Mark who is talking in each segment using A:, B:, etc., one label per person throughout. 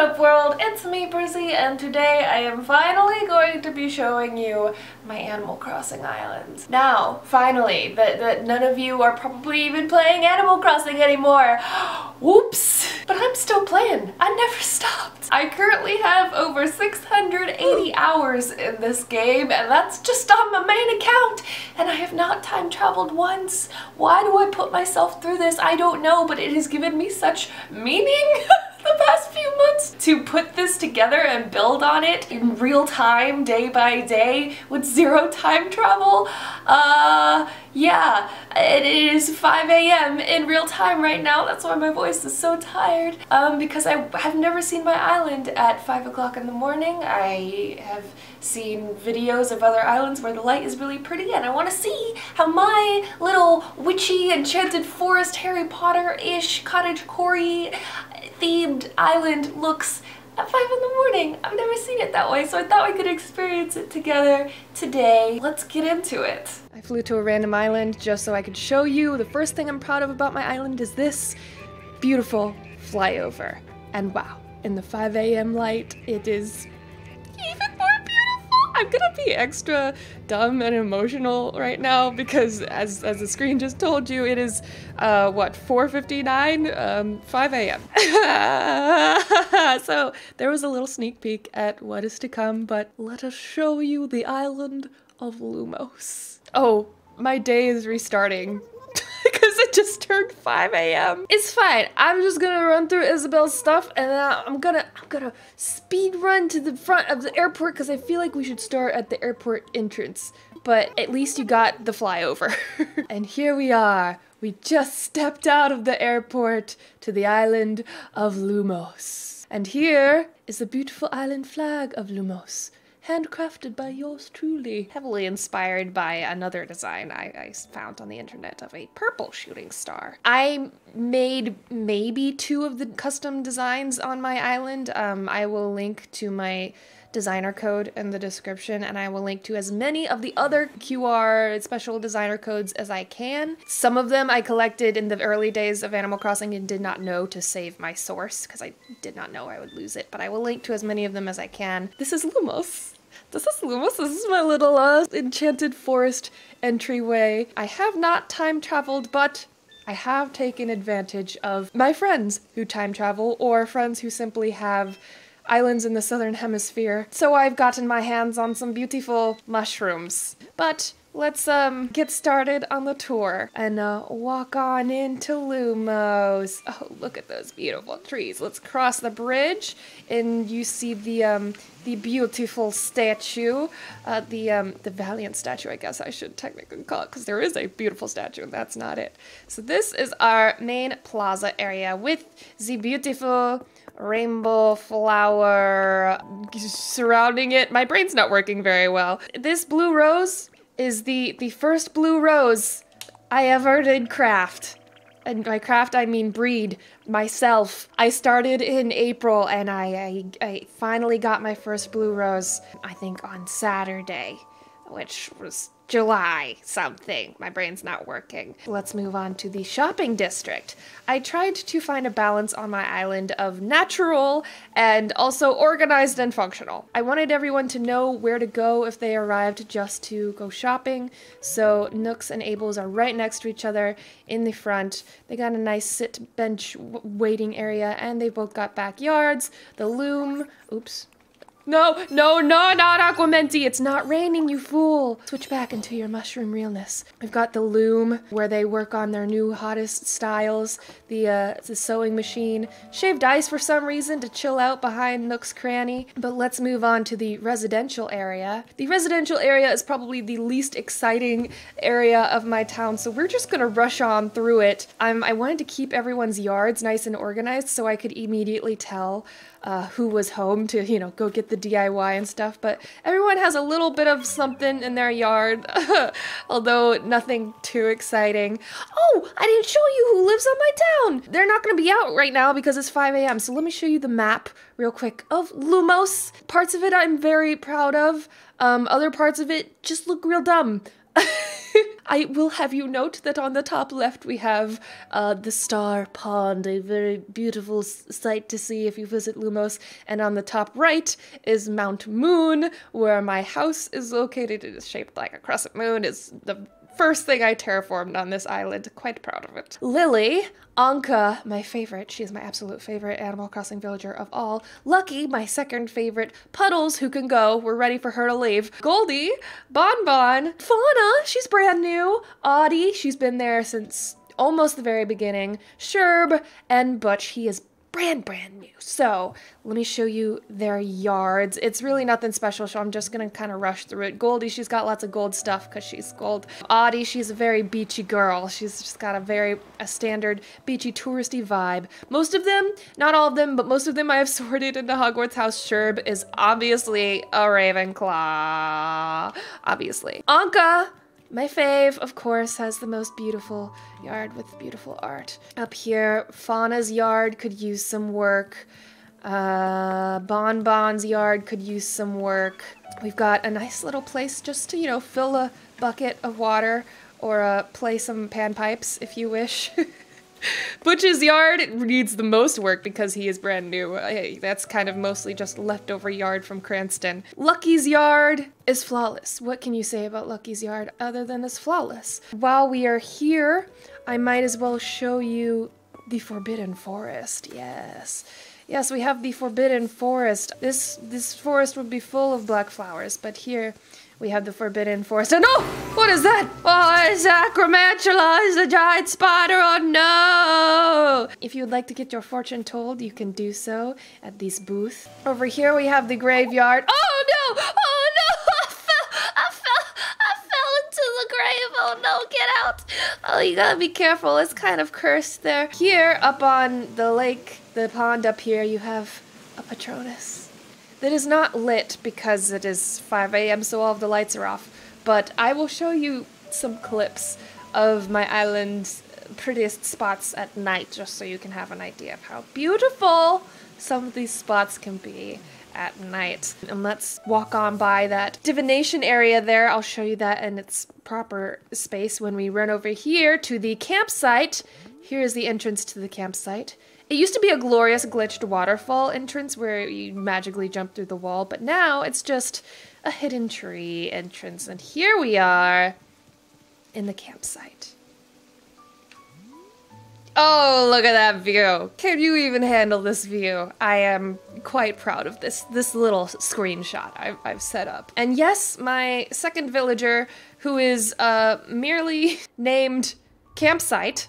A: up world, it's me Brizzy and today I am finally going to be showing you my Animal Crossing islands. Now, finally, that, that none of you are probably even playing Animal Crossing anymore. Whoops! But I'm still playing. I never stopped. I currently have over 680 hours in this game and that's just on my main account and I have not time traveled once. Why do I put myself through this? I don't know, but it has given me such meaning. the past few months to put this together and build on it in real time, day by day, with zero time travel. Uh, yeah, it is 5 a.m. in real time right now. That's why my voice is so tired. Um, because I have never seen my island at 5 o'clock in the morning. I have seen videos of other islands where the light is really pretty and I want to see how my little witchy enchanted forest Harry Potter-ish cottage Corey themed island looks at 5 in the morning. I've never seen it that way, so I thought we could experience it together today. Let's get into it. I flew to a random island just so I could show you. The first thing I'm proud of about my island is this beautiful flyover. And wow, in the 5 a.m. light, it is I'm gonna be extra dumb and emotional right now because as, as the screen just told you, it is, uh, what, 4.59? Um, 5 a.m. so there was a little sneak peek at what is to come, but let us show you the island of Lumos. Oh, my day is restarting because it just turned 5 a.m. It's fine. I'm just gonna run through Isabelle's stuff and then I'm gonna I'm gonna speed run to the front of the airport because I feel like we should start at the airport entrance. But at least you got the flyover. and here we are. We just stepped out of the airport to the island of Lumos. And here is the beautiful island flag of Lumos handcrafted by yours truly. Heavily inspired by another design I, I, found on the internet of a purple shooting star. I made maybe two of the custom designs on my island. Um, I will link to my designer code in the description and I will link to as many of the other QR special designer codes as I can. Some of them I collected in the early days of Animal Crossing and did not know to save my source because I did not know I would lose it, but I will link to as many of them as I can. This is Lumos. This is Lumos. This is my little uh, enchanted forest entryway. I have not time traveled, but I have taken advantage of my friends who time travel or friends who simply have islands in the southern hemisphere. So I've gotten my hands on some beautiful mushrooms. But let's um get started on the tour and uh, walk on into Lumos. Oh, look at those beautiful trees. Let's cross the bridge and you see the um the beautiful statue, uh, the um the valiant statue. I guess I should technically call it because there is a beautiful statue and that's not it. So this is our main plaza area with the beautiful rainbow flower surrounding it. My brain's not working very well. This blue rose is the the first blue rose I ever did craft. And by craft, I mean breed myself. I started in April and I, I, I finally got my first blue rose, I think on Saturday, which was July something. My brain's not working. Let's move on to the shopping district. I tried to find a balance on my island of natural and also organized and functional. I wanted everyone to know where to go if they arrived just to go shopping. So Nooks and Ables are right next to each other in the front. They got a nice sit bench waiting area and they both got backyards. The loom, oops, no, no, no, not Aquamenti. It's not raining, you fool. Switch back into your mushroom realness. We've got the loom where they work on their new hottest styles. The, uh, the sewing machine. Shaved ice for some reason to chill out behind Nook's cranny. But let's move on to the residential area. The residential area is probably the least exciting area of my town, so we're just gonna rush on through it. I'm, I wanted to keep everyone's yards nice and organized so I could immediately tell uh, who was home to, you know, go get the DIY and stuff, but everyone has a little bit of something in their yard, although nothing too exciting. Oh, I didn't show you who lives on my town! They're not gonna be out right now because it's 5 a.m., so let me show you the map real quick of Lumos. Parts of it I'm very proud of, um, other parts of it just look real dumb. I will have you note that on the top left we have uh, the Star Pond, a very beautiful sight to see if you visit Lumos. And on the top right is Mount Moon, where my house is located. It is shaped like a crescent moon. It's the first thing I terraformed on this island. Quite proud of it. Lily, Ankha, my favorite. She is my absolute favorite Animal Crossing villager of all. Lucky, my second favorite. Puddles, who can go. We're ready for her to leave. Goldie, Bon Bon, Fauna, she's brand new. Audie, she's been there since almost the very beginning. Sherb, and Butch, he is brand brand new. So let me show you their yards. It's really nothing special, so I'm just gonna kind of rush through it. Goldie, she's got lots of gold stuff because she's gold. Audie, she's a very beachy girl. She's just got a very a standard beachy touristy vibe. Most of them, not all of them, but most of them I have sorted into Hogwarts House. Sherb is obviously a Ravenclaw. Obviously. Ankha, my fave, of course, has the most beautiful yard with beautiful art. Up here, Fauna's yard could use some work. Uh, Bon Bon's yard could use some work. We've got a nice little place just to, you know, fill a bucket of water or uh, play some panpipes if you wish. Butch's yard needs the most work because he is brand new. Hey, that's kind of mostly just leftover yard from Cranston. Lucky's yard is flawless. What can you say about Lucky's yard other than it's flawless? While we are here, I might as well show you the Forbidden Forest. Yes. Yes, we have the Forbidden Forest. This this forest would be full of black flowers, but here we have the Forbidden Forest. And oh, what is that? Oh, it's Acromantula, it's a giant spider. Oh no! If you would like to get your fortune told, you can do so at this booth. Over here we have the graveyard. Oh no! Oh no! I fell! I fell! I fell into the grave. Oh no! Get out! Oh, you gotta be careful. It's kind of cursed there. Here, up on the lake, the pond up here, you have a Patronus that is not lit because it is 5 a.m. so all of the lights are off. But I will show you some clips of my island's prettiest spots at night just so you can have an idea of how beautiful some of these spots can be at night. And let's walk on by that divination area there. I'll show you that in its proper space when we run over here to the campsite. Here is the entrance to the campsite. It used to be a glorious glitched waterfall entrance where you magically jump through the wall, but now it's just a hidden tree entrance. And here we are in the campsite. Oh, look at that view. Can you even handle this view? I am quite proud of this this little screenshot I've, I've set up. And yes, my second villager, who is uh, merely named Campsite,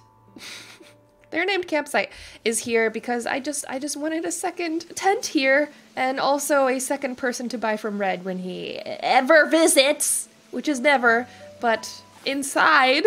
A: they're named campsite is here because I just I just wanted a second tent here and also a second person to buy from Redd when he ever visits, which is never, but inside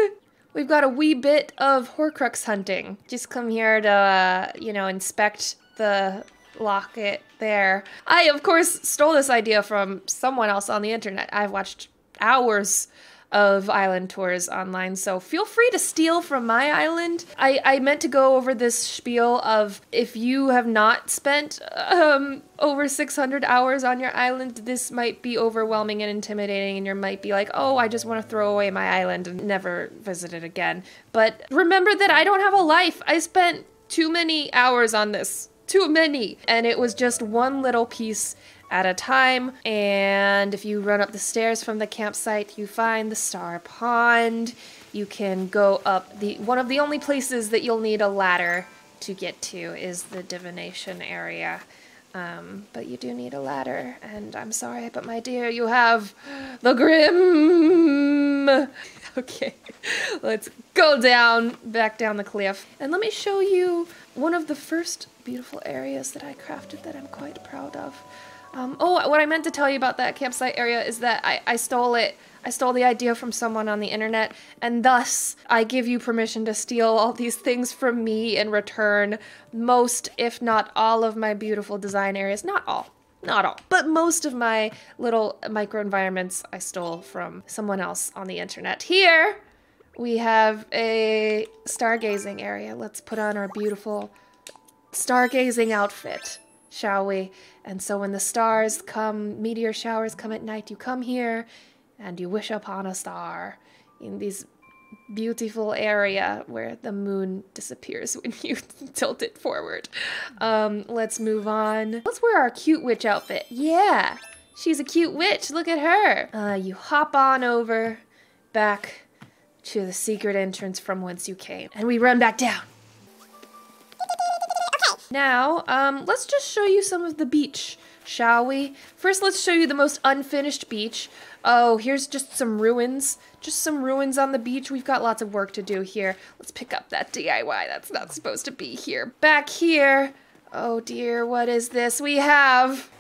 A: we've got a wee bit of Horcrux hunting. Just come here to uh, you know inspect the locket there. I of course stole this idea from someone else on the internet. I've watched hours of island tours online, so feel free to steal from my island. I, I meant to go over this spiel of if you have not spent um, over 600 hours on your island, this might be overwhelming and intimidating, and you might be like, oh, I just want to throw away my island and never visit it again. But remember that I don't have a life. I spent too many hours on this. Too many. And it was just one little piece at a time. And if you run up the stairs from the campsite, you find the Star Pond. You can go up the one of the only places that you'll need a ladder to get to is the divination area. Um, but you do need a ladder, and I'm sorry, but my dear, you have the Grim. okay, let's go down, back down the cliff. And let me show you one of the first beautiful areas that I crafted that I'm quite proud of. Um, oh, what I meant to tell you about that campsite area is that I, I stole it. I stole the idea from someone on the internet, and thus I give you permission to steal all these things from me in return. Most, if not all, of my beautiful design areas. Not all, not all, but most of my little microenvironments I stole from someone else on the internet. Here we have a stargazing area. Let's put on our beautiful stargazing outfit shall we? And so when the stars come, meteor showers come at night, you come here and you wish upon a star in these beautiful area where the moon disappears when you tilt it forward. Um, let's move on. Let's wear our cute witch outfit. Yeah, she's a cute witch. Look at her. Uh, you hop on over back to the secret entrance from whence you came. And we run back down. Now, um, let's just show you some of the beach, shall we? First, let's show you the most unfinished beach. Oh, here's just some ruins. Just some ruins on the beach. We've got lots of work to do here. Let's pick up that DIY. That's not supposed to be here. Back here. Oh dear, what is this? We have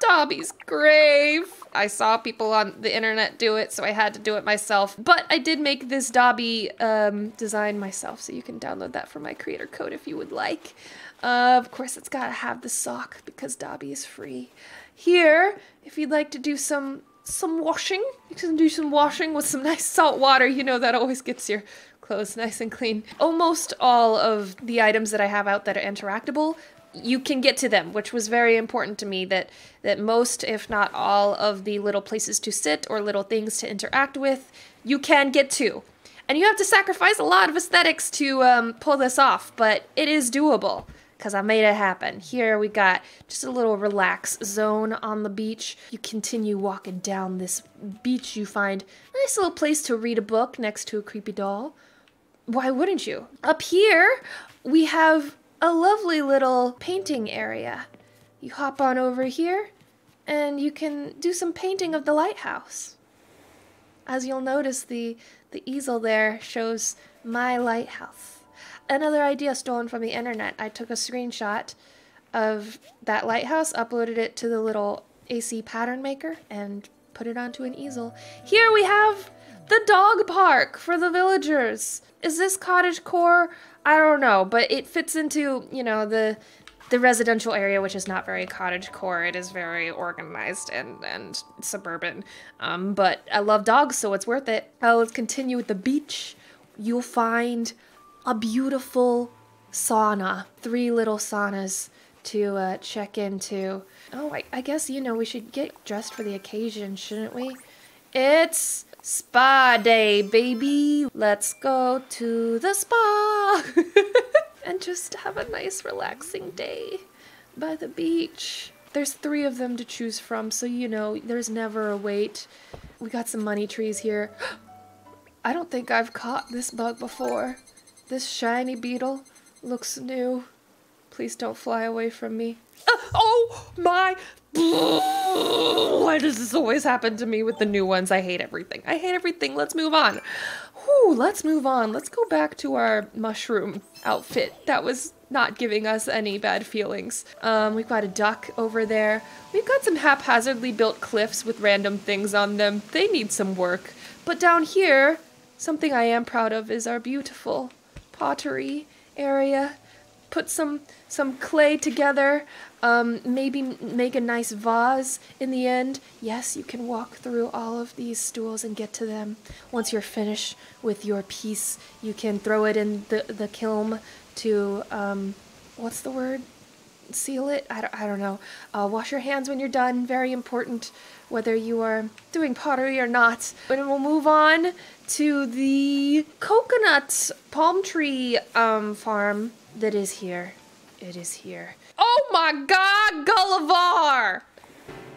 A: Dobby's grave. I saw people on the internet do it, so I had to do it myself. But I did make this Dobby um, design myself, so you can download that from my creator code if you would like. Uh, of course, it's gotta have the sock because Dobby is free. Here, if you'd like to do some some washing, you can do some washing with some nice salt water. You know that always gets your clothes nice and clean. Almost all of the items that I have out that are interactable you can get to them, which was very important to me that that most, if not all, of the little places to sit or little things to interact with, you can get to. And you have to sacrifice a lot of aesthetics to um, pull this off, but it is doable because I made it happen. Here we got just a little relax zone on the beach. You continue walking down this beach, you find a nice little place to read a book next to a creepy doll. Why wouldn't you? Up here, we have a lovely little painting area. You hop on over here and you can do some painting of the lighthouse. As you'll notice, the, the easel there shows my lighthouse. Another idea stolen from the internet. I took a screenshot of that lighthouse, uploaded it to the little AC pattern maker, and put it onto an easel. Here we have the dog park for the villagers. Is this cottage core? I don't know, but it fits into, you know, the the residential area, which is not very cottage core. It is very organized and, and suburban. Um, but I love dogs, so it's worth it. Uh, let's continue with the beach. You'll find a beautiful sauna. Three little saunas to uh, check into. Oh, I, I guess, you know, we should get dressed for the occasion, shouldn't we? It's Spa day, baby. Let's go to the spa and just have a nice relaxing day by the beach. There's three of them to choose from, so you know, there's never a wait. We got some money trees here. I don't think I've caught this bug before. This shiny beetle looks new. Please don't fly away from me. Uh, oh my why does this always happen to me with the new ones? I hate everything. I hate everything. Let's move on. Whew, let's move on. Let's go back to our mushroom outfit. That was not giving us any bad feelings. Um, we've got a duck over there. We've got some haphazardly built cliffs with random things on them. They need some work. But down here, something I am proud of is our beautiful pottery area. Put some some clay together, um, maybe make a nice vase in the end. Yes, you can walk through all of these stools and get to them. Once you're finished with your piece, you can throw it in the, the kiln to, um, what's the word? Seal it? I don't, I don't know. Uh, wash your hands when you're done. Very important, whether you are doing pottery or not. And we'll move on to the coconut palm tree um, farm that is here. It is here. Oh my god, Gulliver!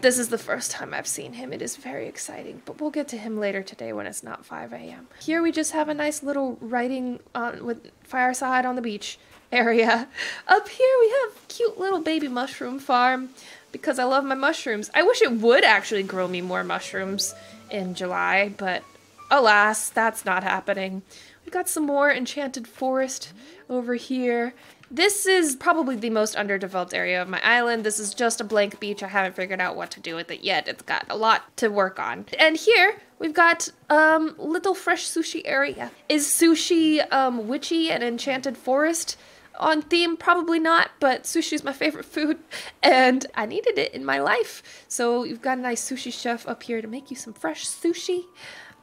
A: This is the first time I've seen him. It is very exciting, but we'll get to him later today when it's not 5 a.m. Here we just have a nice little writing on with fireside on the beach area. Up here we have cute little baby mushroom farm because I love my mushrooms. I wish it would actually grow me more mushrooms in July, but alas, that's not happening. We've got some more enchanted forest over here. This is probably the most underdeveloped area of my island. This is just a blank beach. I haven't figured out what to do with it yet. It's got a lot to work on. And here we've got um little fresh sushi area. Is sushi um witchy and enchanted forest? on theme probably not but sushi is my favorite food and i needed it in my life so you've got a nice sushi chef up here to make you some fresh sushi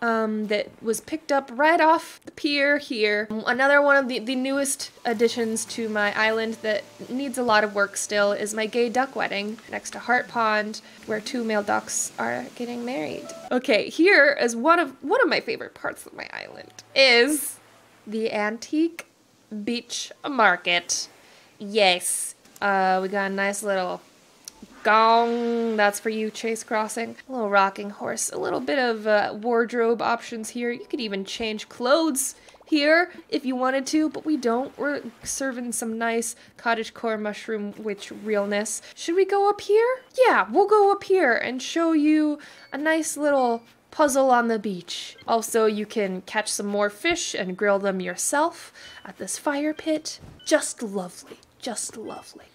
A: um, that was picked up right off the pier here. Another one of the, the newest additions to my island that needs a lot of work still is my gay duck wedding next to Heart Pond, where two male ducks are getting married. Okay, here is one of one of my favorite parts of my island is the antique beach market. Yes, uh, we got a nice little gong. That's for you, Chase Crossing. A little rocking horse. A little bit of uh, wardrobe options here. You could even change clothes here if you wanted to, but we don't. We're serving some nice cottage core mushroom witch realness. Should we go up here? Yeah, we'll go up here and show you a nice little puzzle on the beach. Also, you can catch some more fish and grill them yourself at this fire pit. Just lovely, just lovely.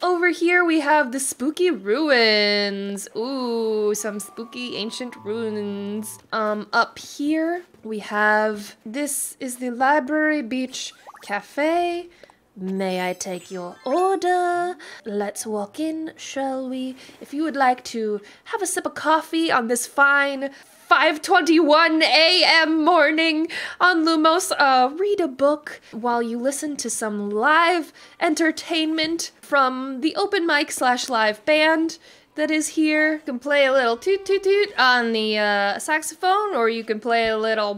A: Over here we have the spooky ruins. Ooh, some spooky ancient ruins. Um, up here we have, this is the Library Beach Cafe. May I take your order? Let's walk in, shall we? If you would like to have a sip of coffee on this fine 5:21 a.m. morning on Lumos. Uh, read a book while you listen to some live entertainment from the open mic slash live band that is here. You can play a little toot toot toot on the uh, saxophone, or you can play a little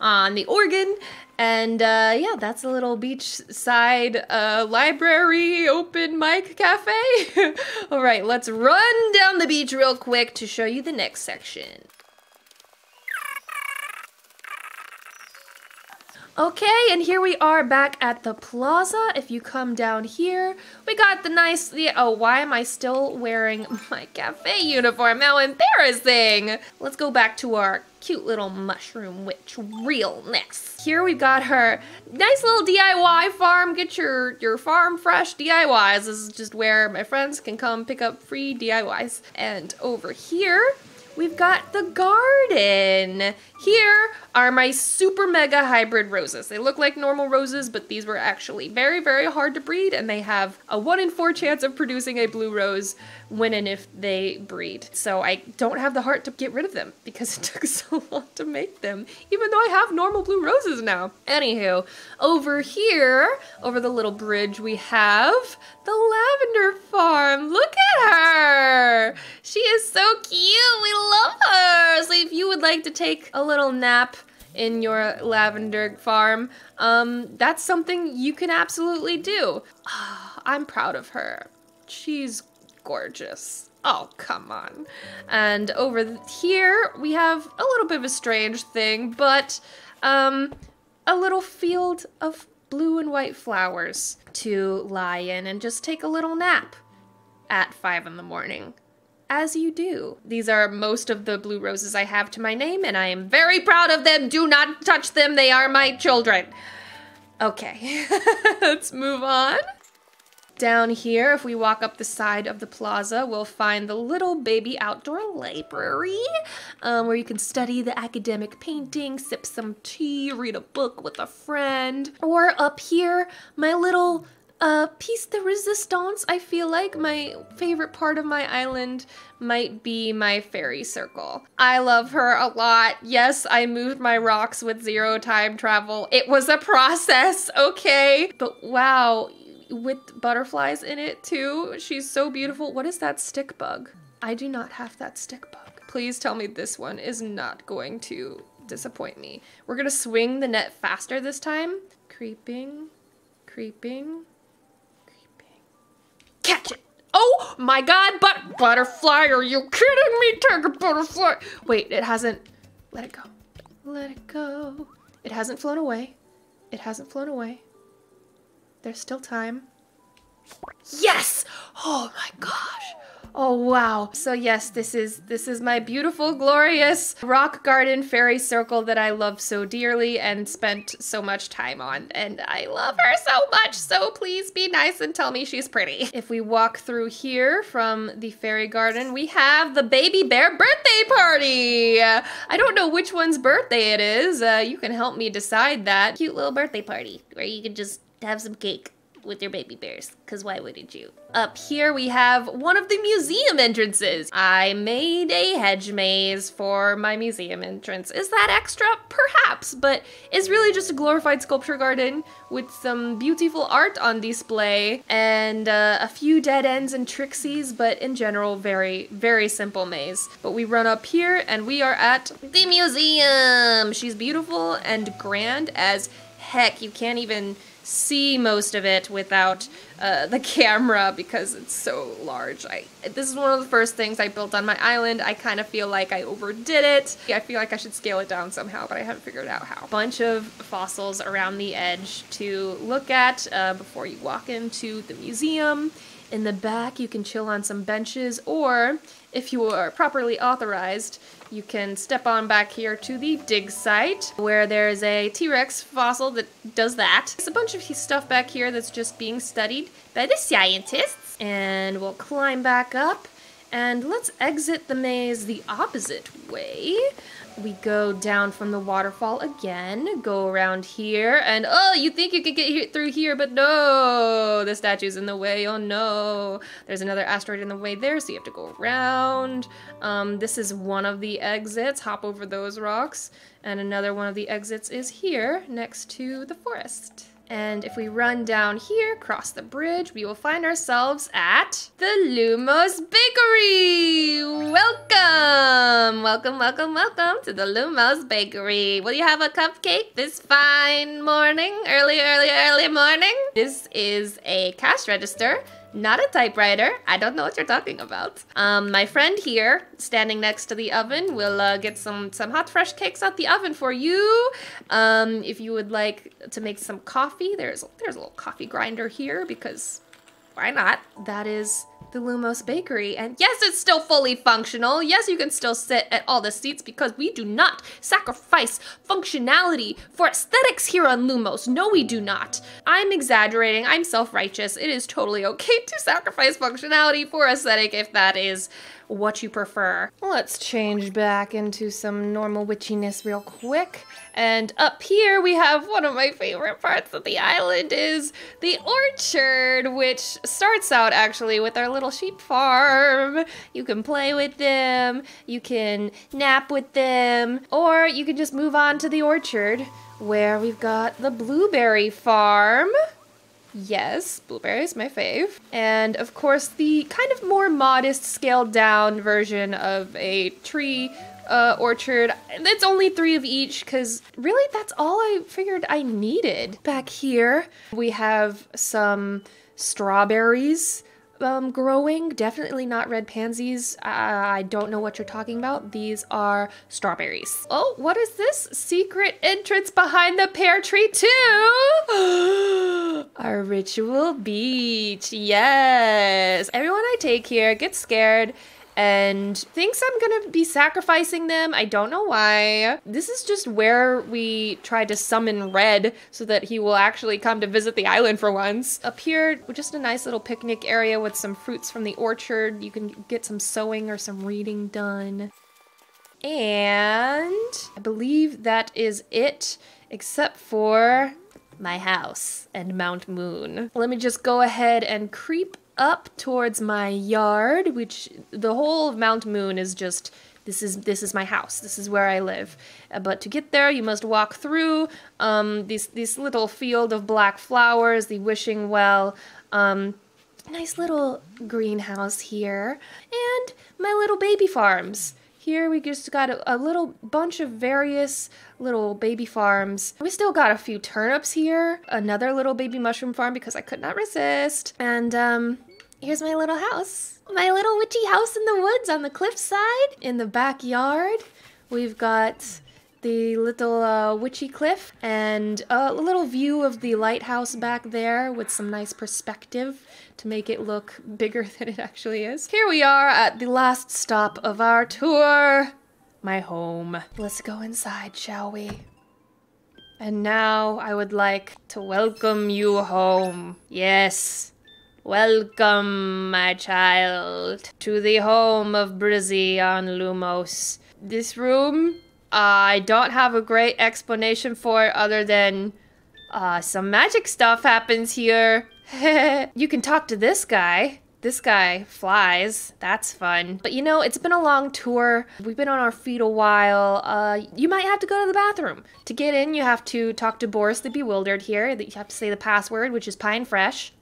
A: on the organ. And uh, yeah, that's a little beachside uh, library open mic cafe. All right, let's run down the beach real quick to show you the next section. Okay, and here we are back at the plaza. If you come down here, we got the nice, the, oh, why am I still wearing my cafe uniform? How embarrassing. Let's go back to our cute little mushroom witch realness. Here we've got her nice little DIY farm. Get your, your farm fresh DIYs. This is just where my friends can come pick up free DIYs. And over here, we've got the garden. Here are my super mega hybrid roses. They look like normal roses, but these were actually very, very hard to breed, and they have a one in four chance of producing a blue rose when and if they breed. So I don't have the heart to get rid of them because it took so long to make them, even though I have normal blue roses now. Anywho, over here, over the little bridge, we have the lavender farm. Look at her! She is so cute. We love. So if you would like to take a little nap in your lavender farm, um, that's something you can absolutely do. Oh, I'm proud of her. She's gorgeous. Oh, come on. And over here, we have a little bit of a strange thing, but um, a little field of blue and white flowers to lie in and just take a little nap at 5 in the morning as you do. These are most of the blue roses I have to my name, and I am very proud of them. Do not touch them, they are my children. Okay, let's move on. Down here, if we walk up the side of the plaza, we'll find the little baby outdoor library um, where you can study the academic painting, sip some tea, read a book with a friend. Or up here, my little uh, piece de resistance, I feel like my favorite part of my island might be my fairy circle. I love her a lot. Yes, I moved my rocks with zero time travel. It was a process, okay? But wow, with butterflies in it too. She's so beautiful. What is that stick bug? I do not have that stick bug. Please tell me this one is not going to disappoint me. We're gonna swing the net faster this time. Creeping, creeping, Catch it! Oh my god, but butterfly, are you kidding me? A butterfly. Wait, it hasn't, let it go. Let it go. It hasn't flown away. It hasn't flown away. There's still time. Yes! Oh my gosh. Oh wow. So yes, this is this is my beautiful glorious rock garden fairy circle that I love so dearly and spent so much time on and I love her so much. So please be nice and tell me she's pretty. If we walk through here from the fairy garden, we have the baby bear birthday party. I don't know which one's birthday it is. Uh, you can help me decide that. Cute little birthday party where you can just have some cake
B: with your baby bears, because why wouldn't you? Up here we have one of the museum entrances. I made a hedge maze for my museum entrance. Is that extra? Perhaps, but it's really just a glorified sculpture garden with some beautiful art on display and uh, a few dead ends and trixies, but in general, very, very simple maze. But we run up here and we are at the museum. She's beautiful and grand as heck. You can't even see most of it without uh, the camera because it's so large. I This is one of the first things I built on my island. I kind of feel like I overdid it. I feel like I should scale it down somehow, but I haven't figured out how. Bunch of fossils around the edge to look at uh, before you walk into the museum. In the back, you can chill on some benches, or if you are properly authorized, you can step on back here to the dig site where there's a T-Rex fossil that does that. There's a bunch of stuff back here that's just being studied by the scientists. And we'll climb back up and let's exit the maze the opposite way we go down from the waterfall again, go around here, and oh, you think you could get through here, but no, the statue's in the way, oh no. There's another asteroid in the way there, so you have to go around. Um, this is one of the exits, hop over those rocks, and another one of the exits is here, next to the forest. And if we run down here, cross the bridge, we will find ourselves at the Lumos Bakery! Welcome! Welcome, welcome, welcome to the Lumos Bakery. Will you have a cupcake this fine morning? Early, early, early morning? This is a cash register not a typewriter. I don't know what you're talking about. Um, my friend here, standing next to the oven, will uh, get some, some hot fresh cakes out the oven for you. Um, if you would like to make some coffee, there's, there's a little coffee grinder here because why not? That is the Lumos Bakery. And yes, it's still fully functional. Yes, you can still sit at all the seats because we do not sacrifice functionality for aesthetics here on Lumos. No, we do not. I'm exaggerating. I'm self-righteous. It is totally okay to sacrifice functionality for aesthetic if that is what you prefer. Let's change back into some normal witchiness real quick. And up here we have one of my favorite parts of the island is the orchard, which starts out actually with our little sheep farm. You can play with them, you can nap with them, or you can just move on to the orchard where we've got the blueberry farm. Yes, blueberries, my fave. And of course, the kind of more modest, scaled down version of a tree uh, orchard. It's only three of each because really that's all I figured I needed. Back here, we have some strawberries um, growing. Definitely not red pansies. I don't know what you're talking about. These are strawberries. Oh, what is this? Secret entrance behind the pear tree too. Our ritual beach. Yes. Everyone I take here gets scared and thinks I'm gonna be sacrificing them. I don't know why. This is just where we tried to summon Redd so that he will actually come to visit the island for once. Up here, just a nice little picnic area with some fruits from the orchard. You can get some sewing or some reading done. And I believe that is it, except for my house and Mount Moon. Let me just go ahead and creep up towards my yard, which the whole of Mount Moon is just this is this is my house. This is where I live. Uh, but to get there, you must walk through um, this this little field of black flowers, the wishing well. Um, nice little greenhouse here, and my little baby farms. Here we just got a, a, little bunch of various little baby farms. We still got a few turnips here, another little baby mushroom farm because I could not resist, and um, Here's my little house. My little witchy house in the woods on the cliffside. In the backyard, we've got the little uh, witchy cliff and a little view of the lighthouse back there with some nice perspective to make it look bigger than it actually is. Here we are at the last stop of our tour, my home. Let's go inside, shall we? And now I would like to welcome you home. Yes, Welcome, my child, to the home of Brizzy on Lumos. This room, I don't have a great explanation for it other than uh, some magic stuff happens here. you can talk to this guy. This guy flies. That's fun. But you know, it's been a long tour. We've been on our feet a while. Uh, you might have to go to the bathroom. To get in, you have to talk to Boris the Bewildered here. You have to say the password, which is Pine Fresh.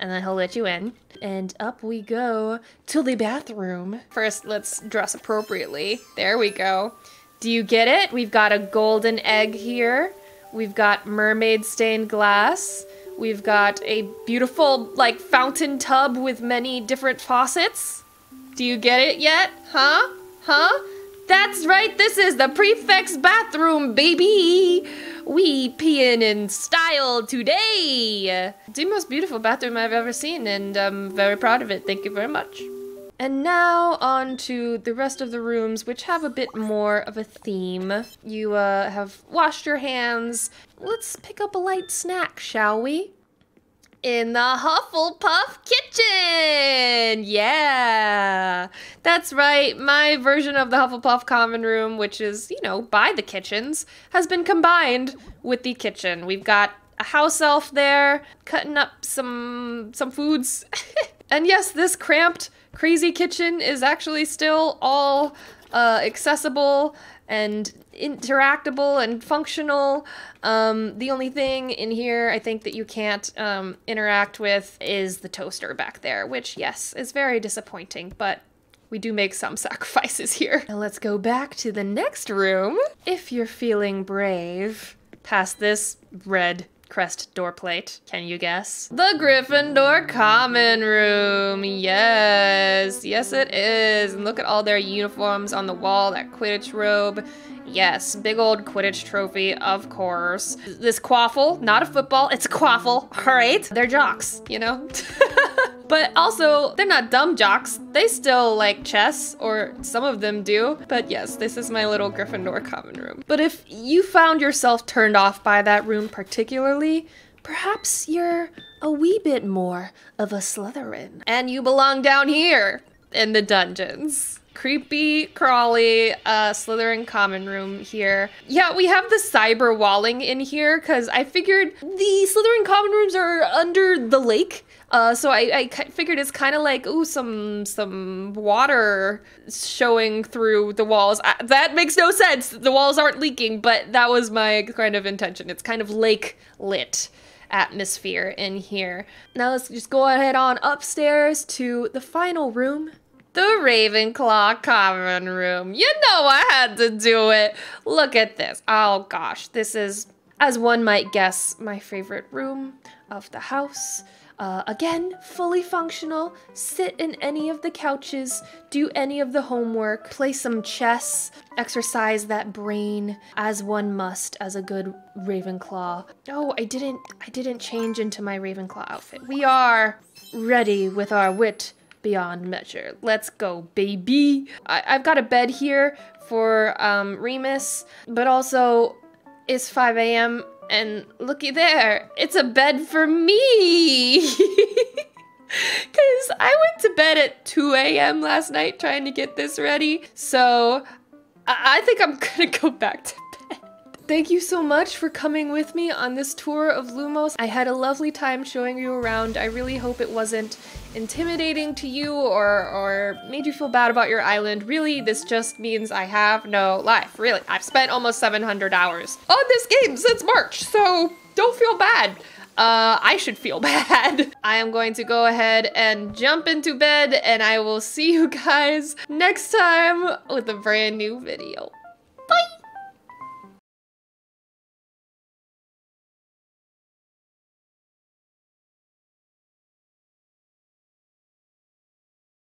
B: And then he'll let you in. And up we go to the bathroom. First, let's dress appropriately. There we go. Do you get it? We've got a golden egg here. We've got mermaid stained glass. We've got a beautiful, like, fountain tub with many different faucets. Do you get it yet? Huh? Huh? That's right, this is the prefect's bathroom, baby! We peeing in style today! It's the most beautiful bathroom I've ever seen, and I'm very proud of it. Thank you very much. And now on to the rest of the rooms, which have a bit more of a theme. You uh, have washed your hands. Let's pick up a light snack, shall we? In the Hufflepuff kitchen! Yeah! That's right, my version of the Hufflepuff common room, which is, you know, by the kitchens, has been combined with the kitchen. We've got a house elf there, cutting up some some foods. and yes, this cramped Crazy Kitchen is actually still all uh, accessible and interactable and functional. Um, the only thing in here I think that you can't um, interact with is the toaster back there, which, yes, is very disappointing, but we do make some sacrifices here. Now let's go back to the next room. If you're feeling brave, past this red crest door plate. Can you guess? The Gryffindor common room. Yes, yes it is. And look at all their uniforms on the wall, that Quidditch robe. Yes, big old Quidditch trophy, of course. This quaffle, not a football, it's a quaffle, all right? They're jocks, you know? but also, they're not dumb jocks. They still like chess, or some of them do. But yes, this is my little Gryffindor common room. But if you found yourself turned off by that room particularly, perhaps you're a wee bit more of a Slytherin. And you belong down here in the dungeons creepy, crawly, uh, Slytherin common room here. Yeah, we have the cyber walling in here because I figured the Slytherin common rooms are under the lake. Uh, so I, I figured it's kind of like ooh some some water showing through the walls. I, that makes no sense. The walls aren't leaking, but that was my kind of intention. It's kind of lake lit atmosphere in here. Now let's just go ahead on upstairs to the final room the Ravenclaw common room. You know I had to do it. Look at this. Oh gosh, this is, as one might guess, my favorite room of the house. Uh, again, fully functional. Sit in any of the couches, do any of the homework, play some chess, exercise that brain as one must as a good Ravenclaw. Oh, I didn't I didn't change into my Ravenclaw outfit. We are ready with our wit beyond measure. Let's go, baby. I- have got a bed here for um, Remus, but also it's 5 a.m. and looky there, it's a bed for me. Because I went to bed at 2 a.m. last night trying to get this ready. So I, I think I'm gonna go back to bed. Thank you so much for coming with me on this tour of Lumos. I had a lovely time showing you around. I really hope it wasn't intimidating to you or, or made you feel bad about your island. Really, this just means I have no life. Really, I've spent almost 700 hours on this game since March, so don't feel bad. Uh, I should feel bad. I am going to go ahead and jump into bed and I will see you guys next time with a brand new video.